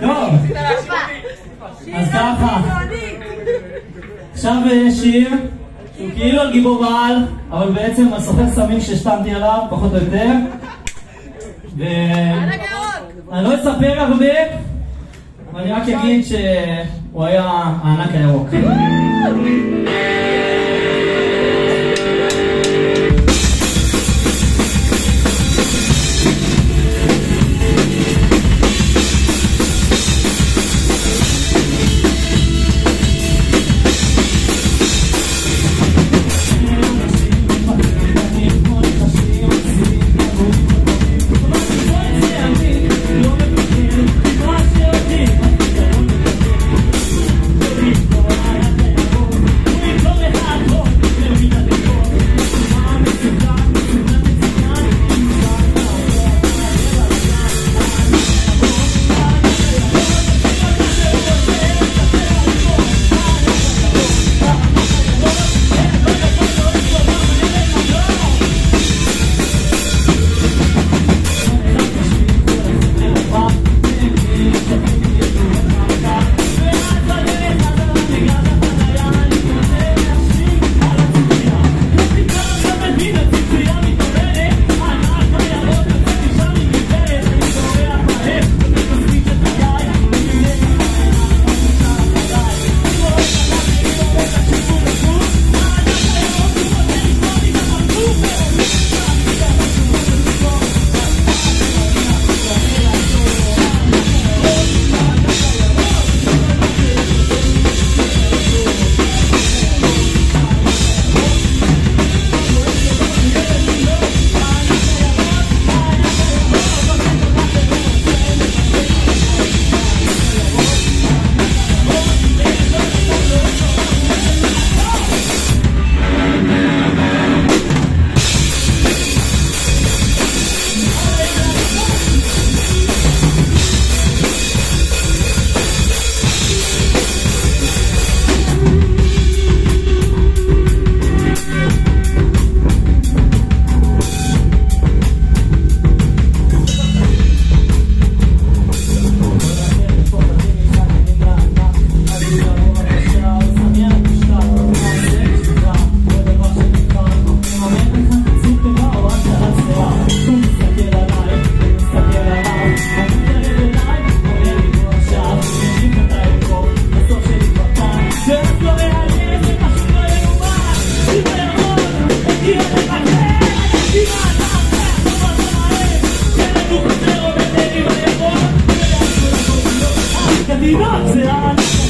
טוב, אז ככה. עכשיו יש שיר שהוא כאילו על גיבור על, אבל בעצם על סוחר סמים שהשתמתי עליו, פחות או יותר. ואני לא אספר הרבה, אבל אני רק אגיד שהוא היה הענק הירוק. Nazi, Nazi, Nazi.